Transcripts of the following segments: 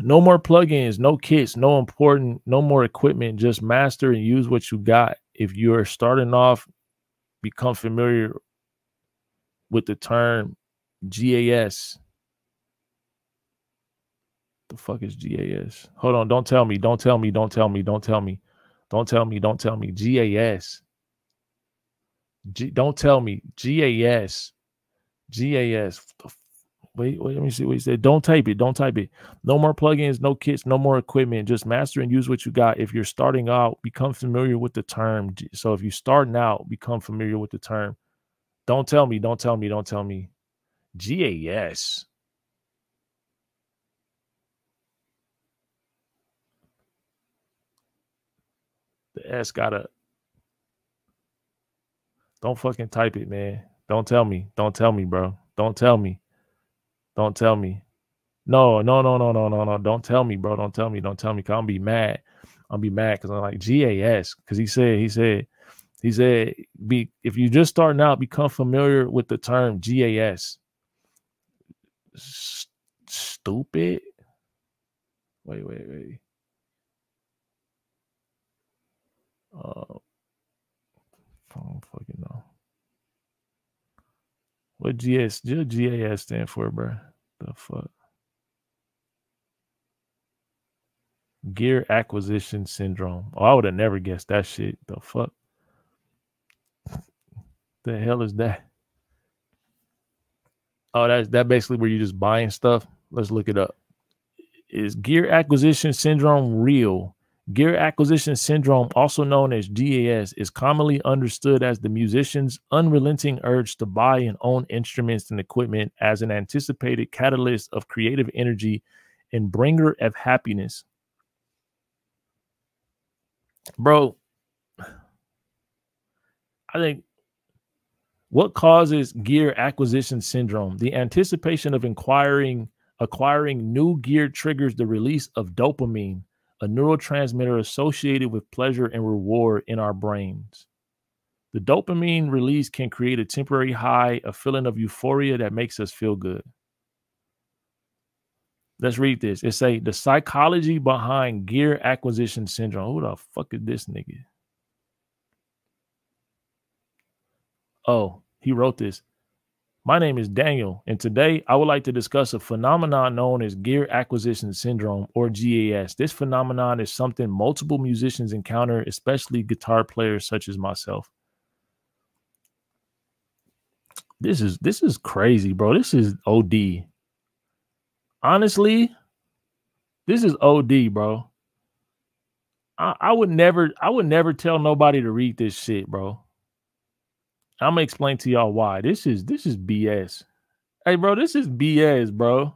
No more plugins, no kits, no important, no more equipment. Just master and use what you got. If you are starting off, become familiar with the term GAS. The fuck is GAS? Hold on, don't tell me, don't tell me, don't tell me, don't tell me, don't tell me, don't tell me. GAS. G, don't tell me. GAS. GAS. Wait, wait, let me see what he said. Don't type it. Don't type it. No more plugins, no kits, no more equipment. Just master and use what you got. If you're starting out, become familiar with the term. So if you're starting out, become familiar with the term. Don't tell me, don't tell me, don't tell me. GAS. The S gotta don't fucking type it, man. Don't tell me. Don't tell me, bro. Don't tell me. Don't tell me. No, no, no, no, no, no, no. Don't tell me, bro. Don't tell me. Don't tell me. Cause I'm be mad. I'll be mad because I'm like GAS. Because he said, he said, he said, be if you're just starting out, become familiar with the term GAS. S- stupid. Wait, wait, wait. Uh, I don't fucking know. What GS GAS stand for, bro? The fuck? Gear acquisition syndrome. Oh, I would have never guessed that shit. The fuck? The hell is that? Oh, that's that basically where you're just buying stuff. Let's look it up. Is gear acquisition syndrome real? Gear acquisition syndrome, also known as GAS, is commonly understood as the musician's unrelenting urge to buy and own instruments and equipment as an anticipated catalyst of creative energy and bringer of happiness. Bro, I think what causes gear acquisition syndrome? The anticipation of acquiring acquiring new gear triggers the release of dopamine a neurotransmitter associated with pleasure and reward in our brains. The dopamine release can create a temporary high, a feeling of euphoria that makes us feel good. Let's read this. It say the psychology behind gear acquisition syndrome. Who the fuck is this nigga? Oh, he wrote this. My name is Daniel, and today I would like to discuss a phenomenon known as gear acquisition syndrome or GAS. This phenomenon is something multiple musicians encounter, especially guitar players such as myself. This is this is crazy, bro. This is OD. Honestly, this is OD, bro. I, I would never I would never tell nobody to read this shit, bro. I'm gonna explain to y'all why. This is this is BS. Hey, bro, this is BS, bro.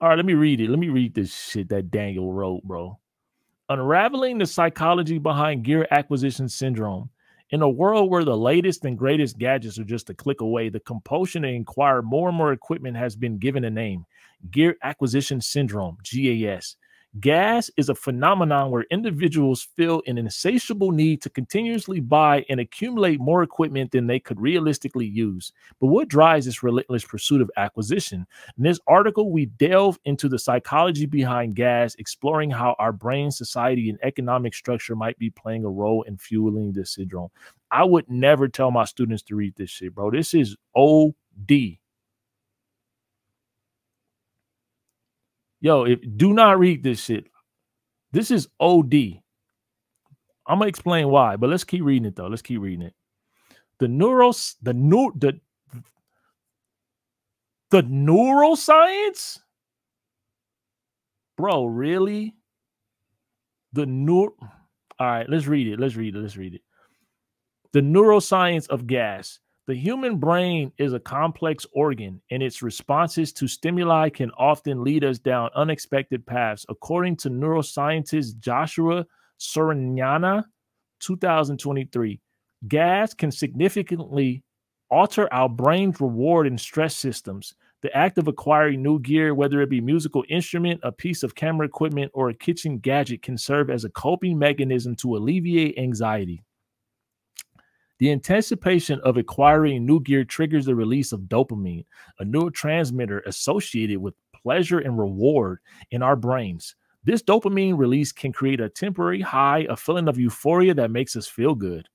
All right, let me read it. Let me read this shit that Daniel wrote, bro. Unraveling the psychology behind gear acquisition syndrome. In a world where the latest and greatest gadgets are just a click away, the compulsion to acquire more and more equipment has been given a name Gear Acquisition Syndrome, GAS. Gas is a phenomenon where individuals feel an insatiable need to continuously buy and accumulate more equipment than they could realistically use. But what drives this relentless pursuit of acquisition? In this article, we delve into the psychology behind gas, exploring how our brain, society, and economic structure might be playing a role in fueling this syndrome. I would never tell my students to read this shit, bro. This is OD. Yo, if do not read this shit. This is OD. I'm gonna explain why, but let's keep reading it though. Let's keep reading it. The neuros, the new the the neuroscience, bro. Really? The new. All right, let's read it. Let's read it. Let's read it. The neuroscience of gas. The human brain is a complex organ, and its responses to stimuli can often lead us down unexpected paths. According to neuroscientist Joshua Surinyana, 2023, gas can significantly alter our brain's reward and stress systems. The act of acquiring new gear, whether it be musical instrument, a piece of camera equipment, or a kitchen gadget, can serve as a coping mechanism to alleviate anxiety. The anticipation of acquiring new gear triggers the release of dopamine, a neurotransmitter associated with pleasure and reward in our brains. This dopamine release can create a temporary high, a feeling of euphoria that makes us feel good.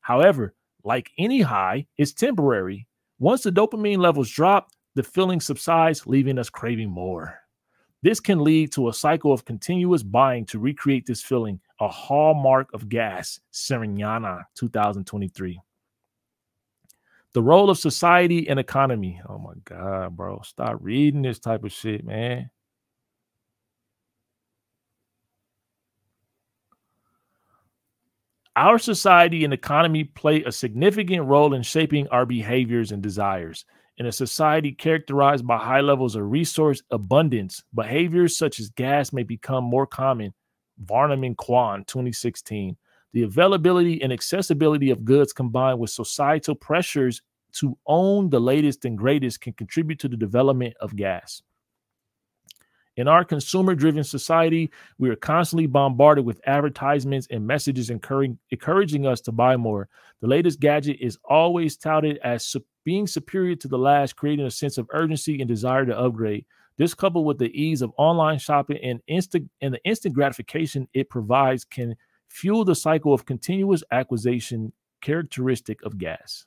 However, like any high, it's temporary. Once the dopamine levels drop, the feeling subsides, leaving us craving more. This can lead to a cycle of continuous buying to recreate this feeling, a hallmark of gas, Serignana 2023. The role of society and economy. Oh my God, bro. Stop reading this type of shit, man. Our society and economy play a significant role in shaping our behaviors and desires. In a society characterized by high levels of resource abundance, behaviors such as gas may become more common. Varnum and Kwan, 2016. The availability and accessibility of goods combined with societal pressures to own the latest and greatest can contribute to the development of gas. In our consumer driven society, we are constantly bombarded with advertisements and messages encouraging, encouraging us to buy more. The latest gadget is always touted as su- being superior to the last, creating a sense of urgency and desire to upgrade. This, coupled with the ease of online shopping and instant and the instant gratification it provides, can fuel the cycle of continuous acquisition characteristic of gas.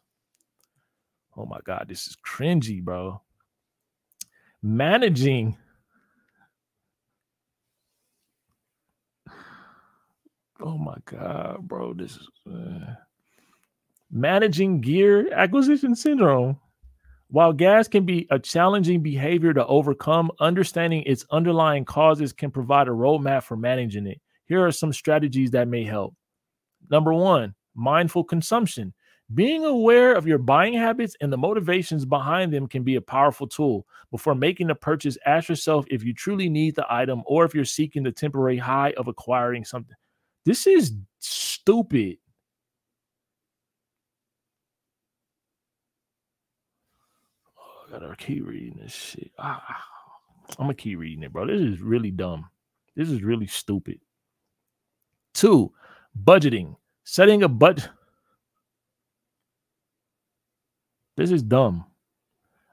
Oh my God, this is cringy, bro. Managing Oh my God, bro. This is uh, managing gear acquisition syndrome. While gas can be a challenging behavior to overcome, understanding its underlying causes can provide a roadmap for managing it. Here are some strategies that may help. Number one, mindful consumption. Being aware of your buying habits and the motivations behind them can be a powerful tool. Before making a purchase, ask yourself if you truly need the item or if you're seeking the temporary high of acquiring something. This is stupid. I gotta keep reading this shit. Ah, I'm gonna keep reading it, bro. This is really dumb. This is really stupid. Two, budgeting. Setting a budget. This is dumb.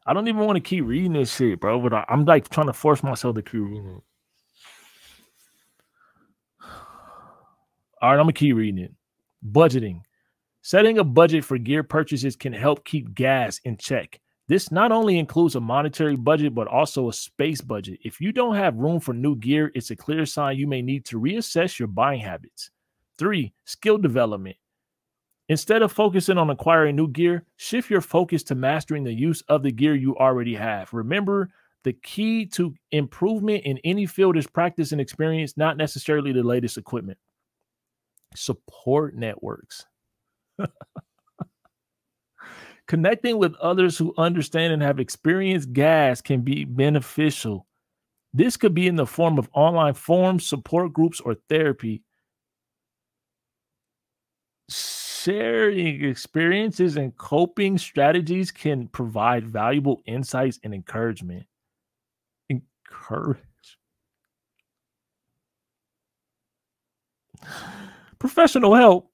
I don't even want to keep reading this shit, bro. But I, am like trying to force myself to keep reading it. All right, I'm gonna keep reading it. Budgeting. Setting a budget for gear purchases can help keep gas in check. This not only includes a monetary budget, but also a space budget. If you don't have room for new gear, it's a clear sign you may need to reassess your buying habits. Three, skill development. Instead of focusing on acquiring new gear, shift your focus to mastering the use of the gear you already have. Remember, the key to improvement in any field is practice and experience, not necessarily the latest equipment support networks. Connecting with others who understand and have experienced gas can be beneficial. This could be in the form of online forums, support groups, or therapy. Sharing experiences and coping strategies can provide valuable insights and encouragement. Encourage. professional help.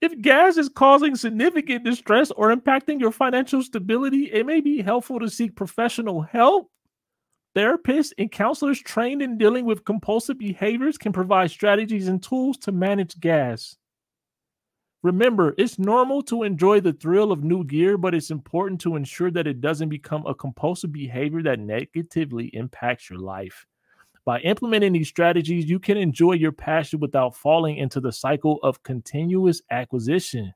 If gas is causing significant distress or impacting your financial stability, it may be helpful to seek professional help. Therapists and counselors trained in dealing with compulsive behaviors can provide strategies and tools to manage gas. Remember, it's normal to enjoy the thrill of new gear, but it's important to ensure that it doesn't become a compulsive behavior that negatively impacts your life. By implementing these strategies, you can enjoy your passion without falling into the cycle of continuous acquisition.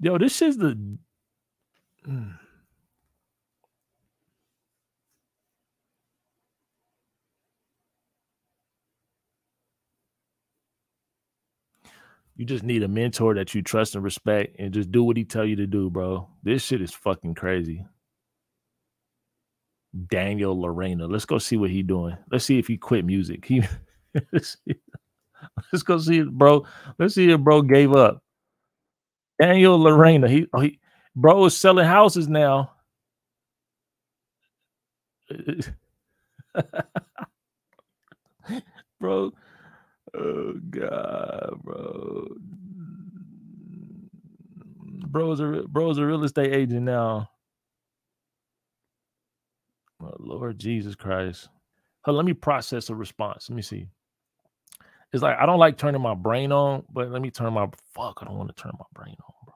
Yo, this is the. Mm. You just need a mentor that you trust and respect and just do what he tell you to do, bro. This shit is fucking crazy. Daniel Lorena. Let's go see what he doing. Let's see if he quit music. He let's, let's go see it, bro. Let's see if bro gave up. Daniel Lorena. He, oh, he bro is selling houses now. bro Oh God, bro. bro's a bro's a real estate agent now. Oh, Lord Jesus Christ. Hold, let me process a response. Let me see. It's like I don't like turning my brain on, but let me turn my fuck. I don't want to turn my brain on, bro.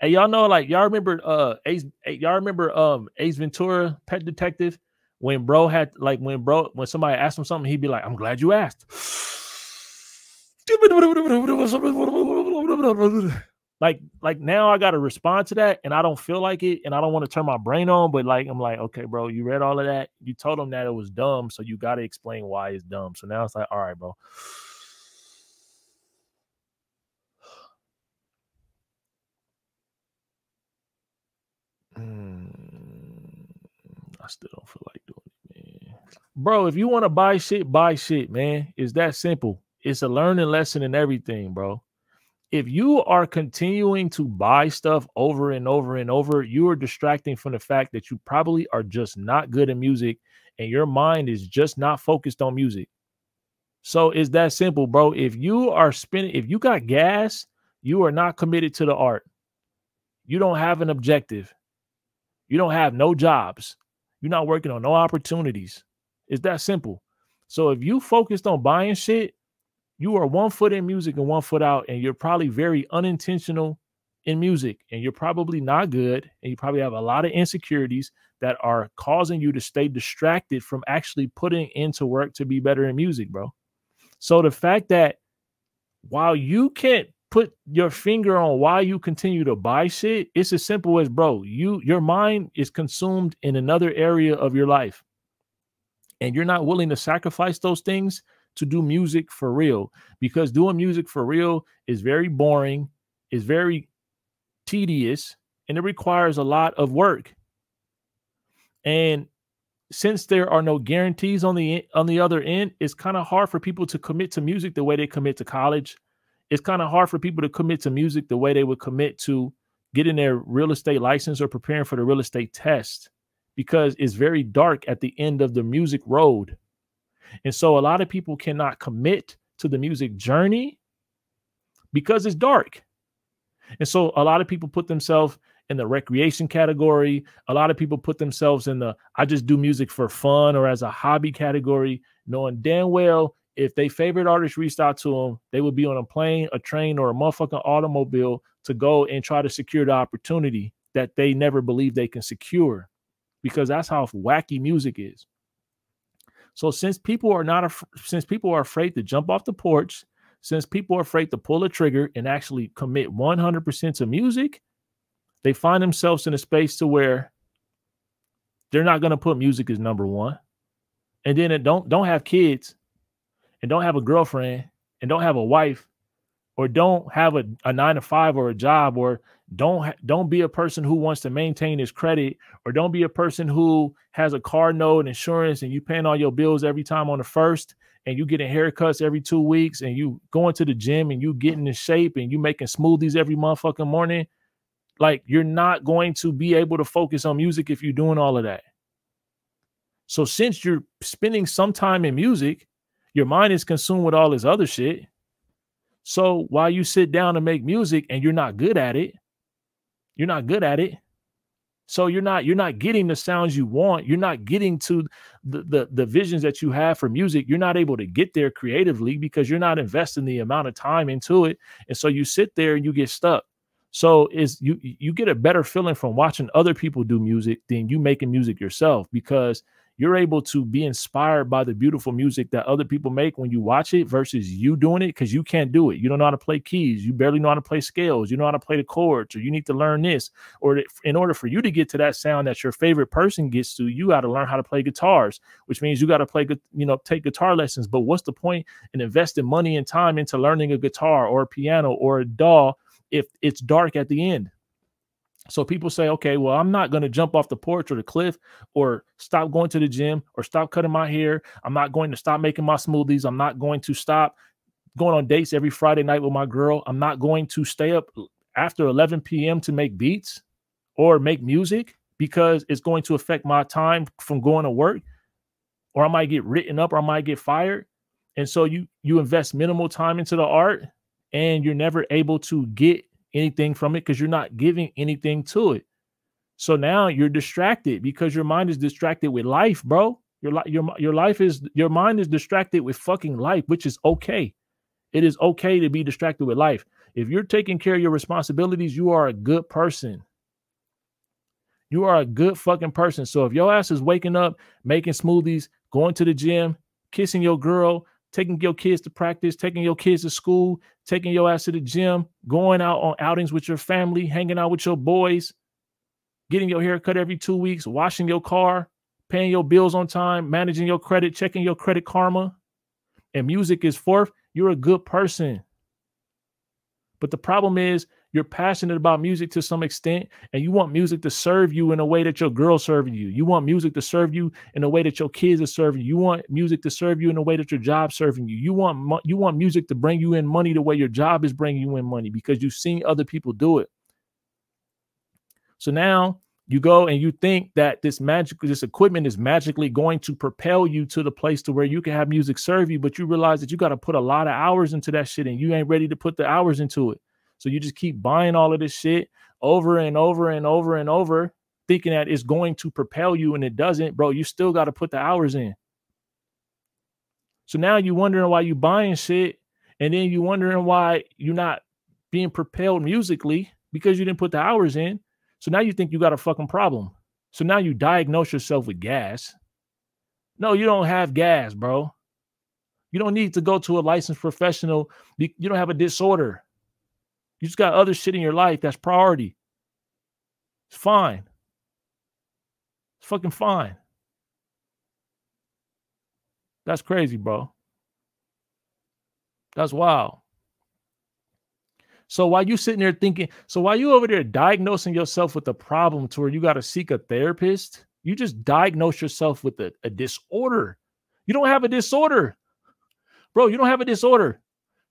Hey, y'all know, like y'all remember uh Ace, y'all remember um Ace Ventura, Pet Detective, when bro had like when bro when somebody asked him something, he'd be like, I'm glad you asked. like like now I got to respond to that and I don't feel like it and I don't want to turn my brain on but like I'm like okay bro you read all of that. You told him that it was dumb so you got to explain why it's dumb. So now it's like all right bro. Mm, I still don't feel like doing it man bro if you want to buy shit buy shit man it's that simple it's a learning lesson and everything bro if you are continuing to buy stuff over and over and over, you are distracting from the fact that you probably are just not good at music and your mind is just not focused on music. So it's that simple, bro. If you are spending, if you got gas, you are not committed to the art. You don't have an objective. You don't have no jobs. You're not working on no opportunities. It's that simple. So if you focused on buying shit, you are one foot in music and one foot out, and you're probably very unintentional in music, and you're probably not good, and you probably have a lot of insecurities that are causing you to stay distracted from actually putting into work to be better in music, bro. So the fact that while you can't put your finger on why you continue to buy shit, it's as simple as, bro, you your mind is consumed in another area of your life. And you're not willing to sacrifice those things to do music for real because doing music for real is very boring, is very tedious, and it requires a lot of work. And since there are no guarantees on the on the other end, it's kind of hard for people to commit to music the way they commit to college. It's kind of hard for people to commit to music the way they would commit to getting their real estate license or preparing for the real estate test because it's very dark at the end of the music road. And so a lot of people cannot commit to the music journey because it's dark. And so a lot of people put themselves in the recreation category. A lot of people put themselves in the I just do music for fun or as a hobby category, knowing damn well if they favorite artist reached out to them, they would be on a plane, a train, or a motherfucking automobile to go and try to secure the opportunity that they never believe they can secure because that's how wacky music is. So since people are not af- since people are afraid to jump off the porch, since people are afraid to pull a trigger and actually commit 100% to music, they find themselves in a space to where they're not going to put music as number 1. And then it don't don't have kids and don't have a girlfriend and don't have a wife or don't have a, a 9 to 5 or a job or don't ha- don't be a person who wants to maintain his credit or don't be a person who has a car note and insurance and you paying all your bills every time on the first and you getting haircuts every two weeks and you going to the gym and you getting in shape and you making smoothies every motherfucking morning like you're not going to be able to focus on music if you're doing all of that. So since you're spending some time in music your mind is consumed with all this other shit so while you sit down to make music and you're not good at it you're not good at it. So you're not you're not getting the sounds you want. You're not getting to the, the the visions that you have for music. You're not able to get there creatively because you're not investing the amount of time into it. And so you sit there and you get stuck. So is you you get a better feeling from watching other people do music than you making music yourself because you're able to be inspired by the beautiful music that other people make when you watch it versus you doing it because you can't do it. You don't know how to play keys. You barely know how to play scales. You know how to play the chords, or you need to learn this. Or in order for you to get to that sound that your favorite person gets to, you got to learn how to play guitars, which means you got to play, you know, take guitar lessons. But what's the point in investing money and time into learning a guitar or a piano or a DAW if it's dark at the end? So people say, okay, well, I'm not going to jump off the porch or the cliff or stop going to the gym or stop cutting my hair. I'm not going to stop making my smoothies. I'm not going to stop going on dates every Friday night with my girl. I'm not going to stay up after 11 p.m. to make beats or make music because it's going to affect my time from going to work or I might get written up or I might get fired. And so you you invest minimal time into the art and you're never able to get anything from it because you're not giving anything to it. So now you're distracted because your mind is distracted with life, bro. Your life, your your life is your mind is distracted with fucking life, which is okay. It is okay to be distracted with life. If you're taking care of your responsibilities, you are a good person. You are a good fucking person. So if your ass is waking up, making smoothies, going to the gym, kissing your girl, taking your kids to practice, taking your kids to school, taking your ass to the gym, going out on outings with your family, hanging out with your boys, getting your hair cut every two weeks, washing your car, paying your bills on time, managing your credit, checking your credit karma, and music is fourth, you're a good person. But the problem is you're passionate about music to some extent, and you want music to serve you in a way that your girl's serving you. You want music to serve you in a way that your kids are serving you. You want music to serve you in a way that your job's serving you. You want you want music to bring you in money the way your job is bringing you in money because you've seen other people do it. So now you go and you think that this magic this equipment is magically going to propel you to the place to where you can have music serve you but you realize that you got to put a lot of hours into that shit and you ain't ready to put the hours into it so you just keep buying all of this shit over and over and over and over thinking that it's going to propel you and it doesn't bro you still got to put the hours in so now you're wondering why you're buying shit and then you're wondering why you're not being propelled musically because you didn't put the hours in so now you think you got a fucking problem. So now you diagnose yourself with gas. No, you don't have gas, bro. You don't need to go to a licensed professional. You don't have a disorder. You just got other shit in your life that's priority. It's fine. It's fucking fine. That's crazy, bro. That's wild. So while you sitting there thinking, so while you over there diagnosing yourself with a problem to where you got to seek a therapist, you just diagnose yourself with a, a disorder. You don't have a disorder, bro. You don't have a disorder.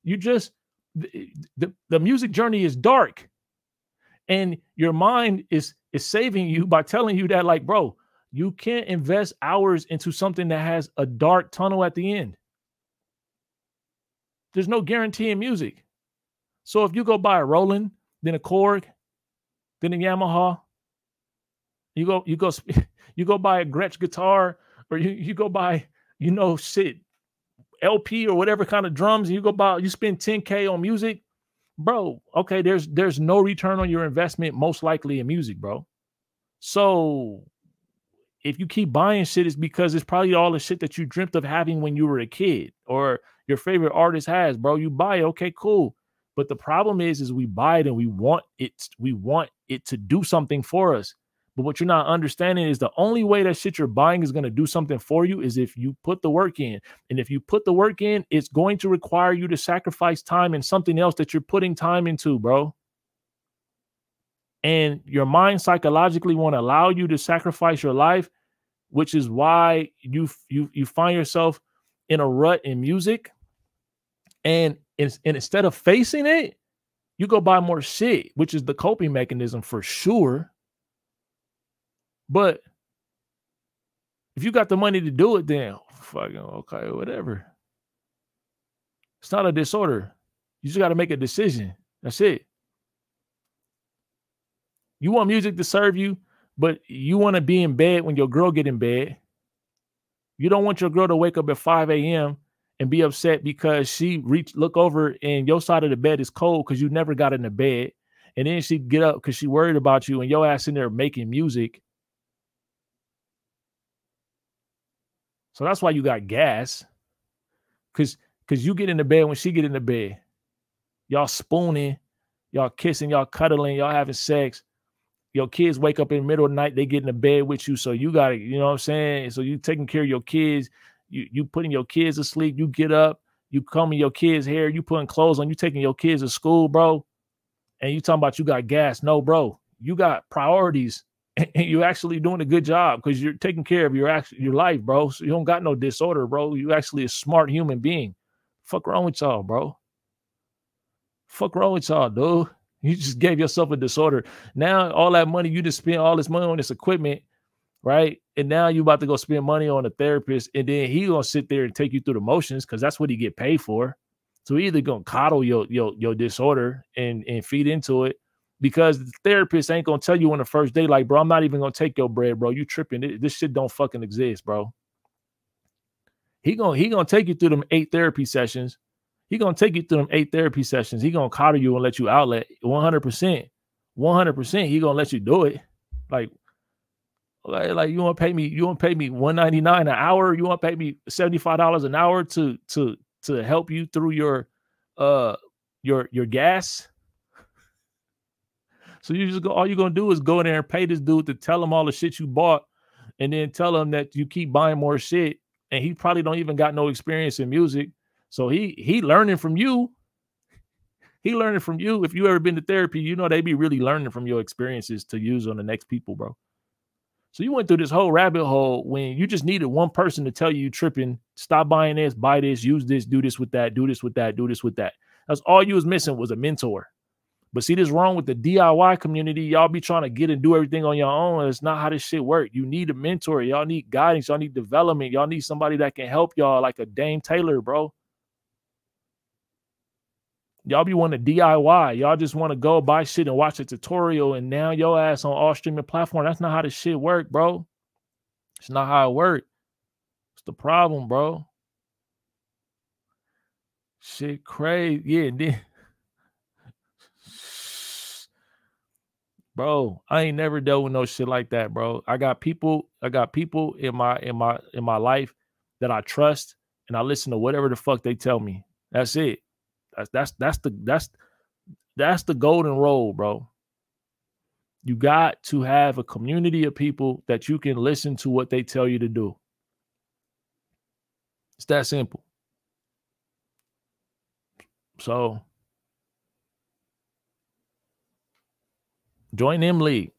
You just the, the, music journey is dark, and your mind is is saving you by telling you that, like, bro, you can't invest hours into something that has a dark tunnel at the end. There's no guarantee in music. So if you go buy a Roland, then a Korg, then a Yamaha, you go you go you go buy a Gretsch guitar, or you you go buy you know shit LP or whatever kind of drums, and you go buy you spend 10k on music, bro. Okay, there's there's no return on your investment most likely in music, bro. So if you keep buying shit, it's because it's probably all the shit that you dreamt of having when you were a kid or your favorite artist has, bro. You buy it, okay, cool. But the problem is, is we buy it and we want it, we want it to do something for us. But what you're not understanding is the only way that shit you're buying is going to do something for you is if you put the work in. And if you put the work in, it's going to require you to sacrifice time in something else that you're putting time into, bro. And your mind psychologically won't allow you to sacrifice your life, which is why you you you find yourself in a rut in music. And and, and instead of facing it, you go buy more shit, which is the coping mechanism for sure. But if you got the money to do it, then fucking okay, whatever. It's not a disorder. You just got to make a decision. That's it. You want music to serve you, but you want to be in bed when your girl get in bed. You don't want your girl to wake up at 5 a.m and be upset because she reach look over and your side of the bed is cold because you never got in the bed. And then she get up because she worried about you and your ass in there making music. So that's why you got gas. Cause cause you get in the bed when she get in the bed. Y'all spooning, y'all kissing, y'all cuddling, y'all having sex. Your kids wake up in the middle of the night, they get in the bed with you. So you gotta, you know what I'm saying? So you taking care of your kids you you putting your kids to sleep, you get up, you combing your kids' hair, you putting clothes on, you taking your kids to school, bro, and you talking about you got gas. No, bro, you got priorities, and you're actually doing a good job because you're taking care of your actual your life, bro. So you don't got no disorder, bro. You actually a smart human being. Fuck wrong with y'all, bro? Fuck wrong with y'all, dude? You just gave yourself a disorder. Now all that money you just spent all this money on this equipment right? And now you about to go spend money on a therapist, and then he gonna sit there and take you through the motions because that's what he get paid for. So either gonna coddle your your your disorder and and feed into it because the therapist ain't gonna tell you on the first day, like, bro, I'm not even gonna take your bread, bro. You tripping? This shit don't fucking exist, bro. He gonna he gonna take you through them eight therapy sessions. He gonna take you through them eight therapy sessions. He gonna coddle you and let you outlet 100 percent, 100 percent. He gonna let you do it. Like, like, like you want to pay me? You want to pay me 199 an hour? You want to pay me 75 dollars an hour to to to help you through your uh your your gas? So you just go, all you're gonna do is go in there and pay this dude to tell him all the shit you bought, and then tell him that you keep buying more shit, and he probably don't even got no experience in music. So he he learning from you. He learning from you. If you ever been to therapy, you know they be really learning from your experiences to use on the next people, bro. So you went through this whole rabbit hole when you just needed one person to tell you you tripping, stop buying this, buy this, use this, do this with that, do this with that, do this with that. That's all you was missing was a mentor. But see, this wrong with the DIY community. Y'all be trying to get and do everything on your own. It's not how this shit work. You need a mentor. Y'all need guidance. Y'all need development. Y'all need somebody that can help y'all, like a Dame Taylor, bro. Y'all be wanting to DIY. Y'all just want to go buy shit and watch a tutorial, and now your ass on all streaming platform. That's not how this shit work, bro. It's not how it work. It's the problem, bro. Shit crazy. Yeah, then bro i ain't never dealt with no shit like that bro. I got people i got people in my in my in my life that i trust and i listen to whatever the fuck they tell me. That's it. That's that's that's the that's that's the golden rule bro. You got to have a community of people that you can listen to what they tell you to do. It's that simple. So Join M League.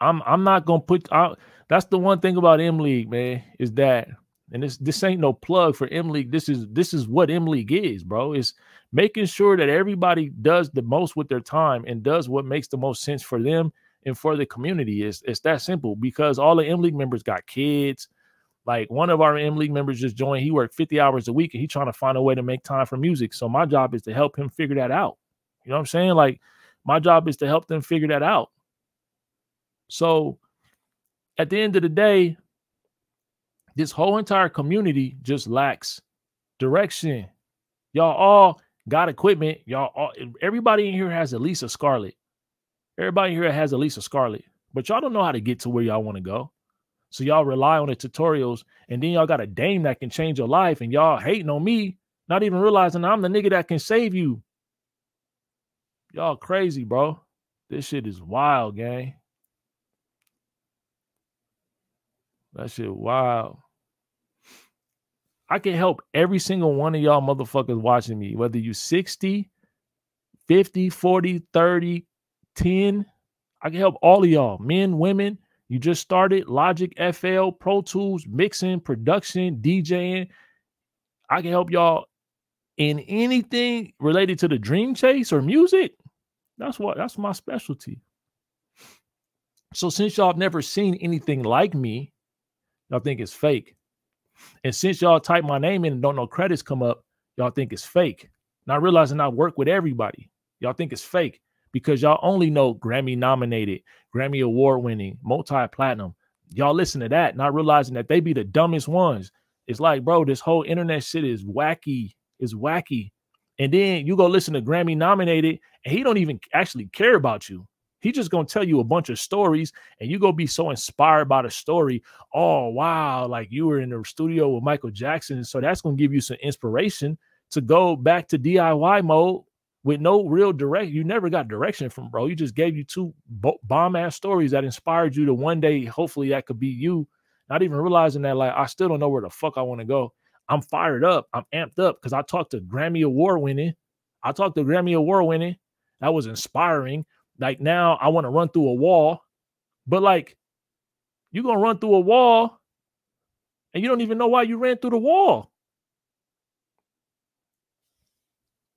I'm I'm not gonna put out. That's the one thing about M League, man, is that and this this ain't no plug for M League. This is this is what M League is, bro. Is making sure that everybody does the most with their time and does what makes the most sense for them and for the community. Is it's that simple because all the M League members got kids. Like one of our M League members just joined. He worked 50 hours a week and he's trying to find a way to make time for music. So my job is to help him figure that out. You know what I'm saying? Like my job is to help them figure that out. So at the end of the day, this whole entire community just lacks direction. Y'all all got equipment. Y'all all everybody in here has at least a Scarlett. Everybody here has at least a Scarlett, but y'all don't know how to get to where y'all want to go. So y'all rely on the tutorials, and then y'all got a dame that can change your life, and y'all hating on me, not even realizing I'm the nigga that can save you. Y'all crazy, bro. This shit is wild, gang. That shit wild. I can help every single one of y'all motherfuckers watching me, whether you 60, 50, 40, 30, 10. I can help all of y'all, men, women. You just started Logic FL, Pro Tools, mixing, production, DJing. I can help y'all in anything related to the dream chase or music. That's what that's my specialty. So since y'all have never seen anything like me, y'all think it's fake. And since y'all type my name in and don't know credits come up, y'all think it's fake. Not realizing I work with everybody. Y'all think it's fake because y'all only know Grammy nominated, Grammy award winning, multi platinum. Y'all listen to that, not realizing that they be the dumbest ones. It's like, bro, this whole internet shit is wacky, is wacky. And then you go listen to Grammy nominated, and he don't even actually care about you. He's just gonna tell you a bunch of stories, and you gonna be so inspired by the story. Oh wow, like you were in the studio with Michael Jackson, so that's gonna give you some inspiration to go back to DIY mode with no real direct. You never got direction from bro. You just gave you two bomb ass stories that inspired you to one day, hopefully that could be you. Not even realizing that, like, I still don't know where the fuck I want to go. I'm fired up. I'm amped up because I talked to Grammy Award winning. I talked to Grammy Award winning. That was inspiring. Like now I want to run through a wall, but like you're gonna run through a wall and you don't even know why you ran through the wall.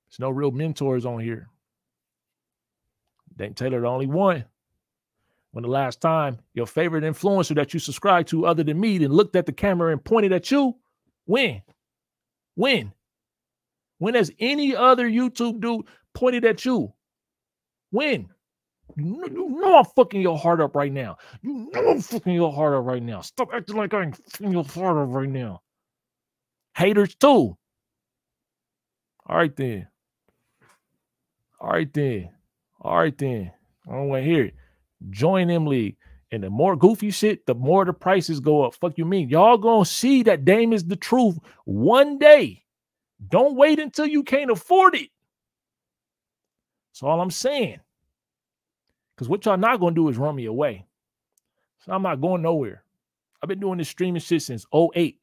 There's no real mentors on here. Dame Taylor, the only one. When the last time your favorite influencer that you subscribed to, other than me, then looked at the camera and pointed at you, when? When? When has any other YouTube dude pointed at you? When? You know, you know, I'm fucking your heart up right now. You know I'm fucking your heart up right now. Stop acting like I'm fucking your heart up right now. Haters too. All right then. All right then. All right then. I don't want to hear it. Join them league. And the more goofy shit, the more the prices go up. Fuck you mean? Y'all gonna see that Dame is the truth one day. Don't wait until you can't afford it. That's all I'm saying. Because what y'all not gonna do is run me away. So I'm not going nowhere. I've been doing this streaming shit since 08.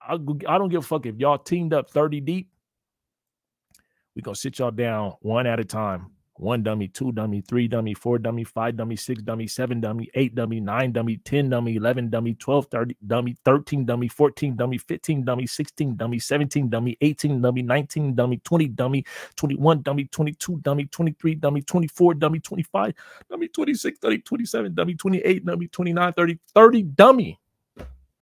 I, I don't give a fuck if y'all teamed up 30 deep. we gonna sit y'all down one at a time one dummy, two dummy, three dummy, four dummy, five dummy, six dummy, seven dummy, eight dummy, nine dummy, 10 dummy, 11 dummy, 12 30 dummy, 13 dummy, 14 dummy, 15 dummy, 16 dummy, 17 dummy, 18 dummy, 19 dummy, 20 dummy, 21 dummy, 22 dummy, 23 dummy, 24 dummy, 25 dummy, 26 30, 27 dummy, 28 dummy, 29 30, 30 dummy.